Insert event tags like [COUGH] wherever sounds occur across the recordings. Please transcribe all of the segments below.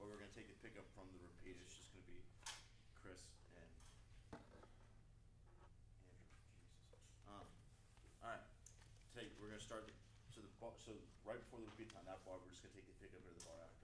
But we're gonna take the pickup from the repeat, it's just gonna be Chris and Andrew, Jesus. Um, alright, take, we're gonna start, the so the so right before the repeat time, that bar, we're just gonna take the pickup into the bar after.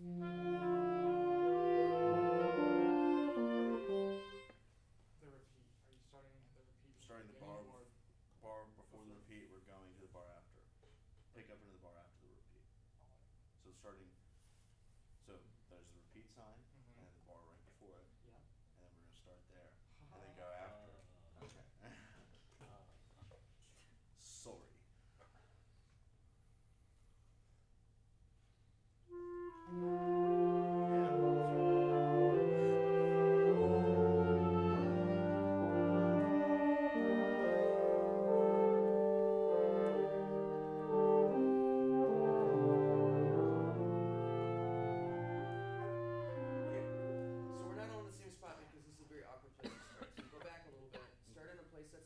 The repeat, are you starting at the repeat? Starting the bar, or- bar before the repeat. We're going to the bar after. Pick up into the bar after the repeat. So starting. So there's the repeat sign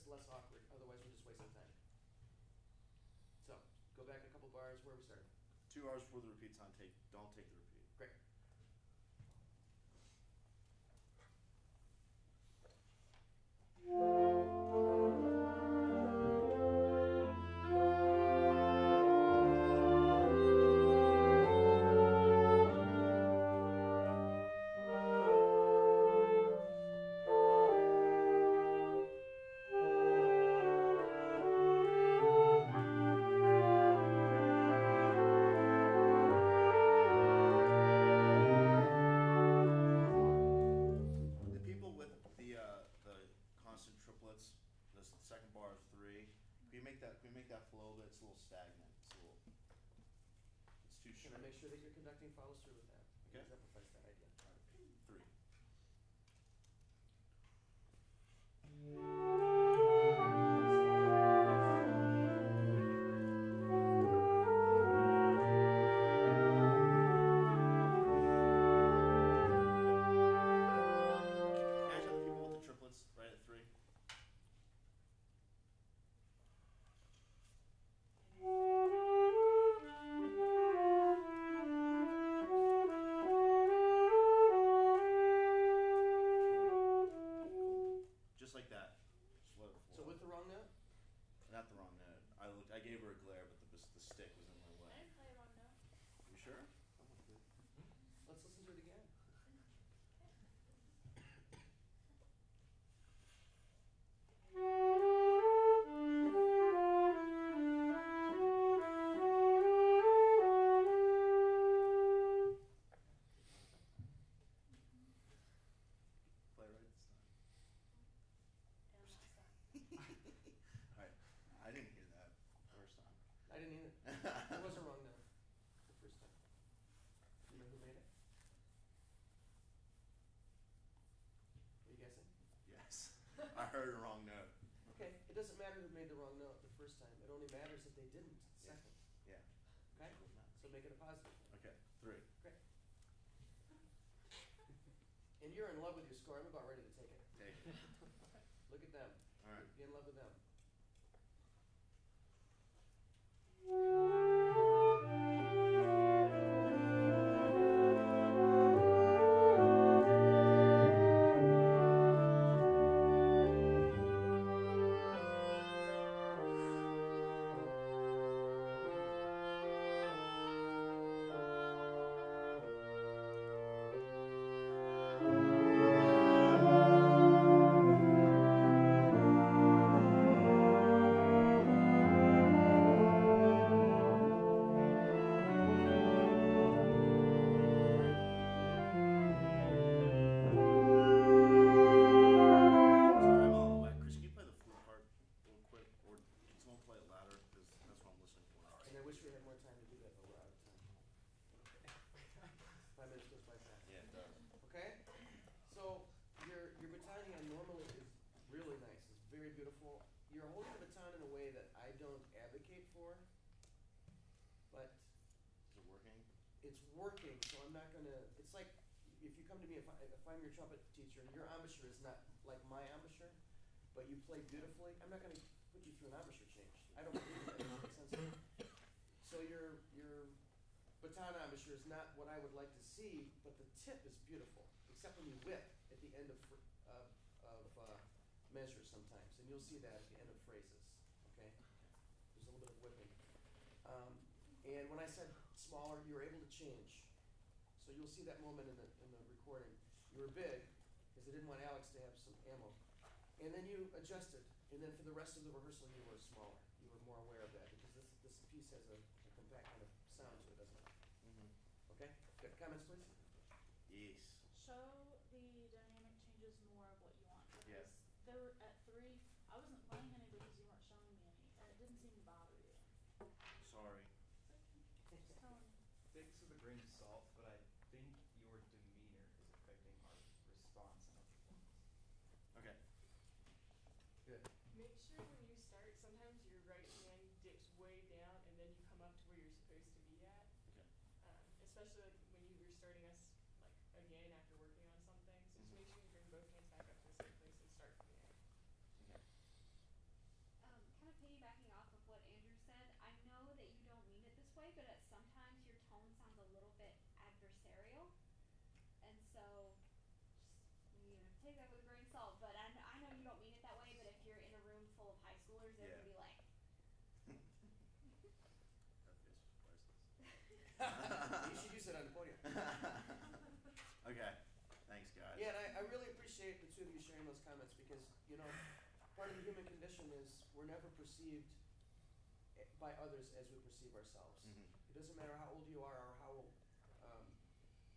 less awkward, otherwise we're just wasting time. So, go back a couple bars, where we starting? Two hours before the repeats time. Take. Don't take the repeat. Make that? Can we make that flow a bit? It's a little stagnant. It's a little. It's too short. I make sure that your conducting follows through with that? Okay. Exemplifies that idea. Three. A the stick was in my I didn't play wrong note. You sure? Okay, it doesn't matter who made the wrong note the first time. It only matters if they didn't the Yeah. second. Yeah. Okay? So make it a positive. Okay. Three. Great. And you're in love with your score. I'm about ready to take it. Take it. [LAUGHS] Look at them. Alright. Be in love with them. [LAUGHS] beautiful. You're holding the baton in a way that I don't advocate for, but Is it working? it's working, so I'm not gonna, it's like, if you come to me, if I, if I'm your trumpet teacher, and your embouchure is not like my embouchure, but you play beautifully, I'm not gonna put you through an embouchure change. I don't believe that, does that make sense? So your, your baton embouchure is not what I would like to see, but the tip is beautiful, except when you whip at the end of, fr- of, of, uh, measures sometimes, and you'll see that at the end of phrases, okay? There's a little bit of whipping. Um, and when I said smaller, you were able to change. So you'll see that moment in the, in the recording. You were big, because they didn't want Alex to have some ammo. And then you adjusted, and then for the rest of the rehearsal, you were smaller. You were more aware of that, because this, this piece has a, a compact kind of sound to it, doesn't it? Mm-hmm. Okay, good, comments please? Yes. Show the dynamic changes more of what you want. Yeah. Because there were, at three, I wasn't playing any because you weren't showing me any, and it didn't seem to bother you. Sorry. Just telling you. Take this with a grain of salt, but I think your demeanor is affecting our response and our performance. Okay. Good. Make sure when you start, sometimes your right hand dips way down and then you come up to where you're supposed to be at. Okay. Um, especially like when you were starting us like again after working on something. So just Mhm. make sure you bring both hands back up to the same place and start from there. Okay. um, kind of piggybacking off of what Andrew said, I know that you don't mean it this way, but at sometimes your tone sounds a little bit adversarial, and so just you know take that with a grain of salt. But I, kn- I know you don't mean it that way. But if you're in a room full of schoolers, they're Yeah. gonna be like, That face was priceless. You should use it on the podium. Okay. Thanks, guys. Yeah, and I, I really appreciate the two of you sharing those comments because, you know, part of the human condition is we're never perceived eh, by others as we perceive ourselves. Mhm. It doesn't matter how old you are or how um,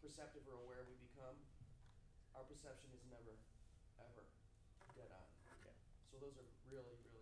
perceptive or aware we become, our perception is never, ever dead on. Okay. So those are really, really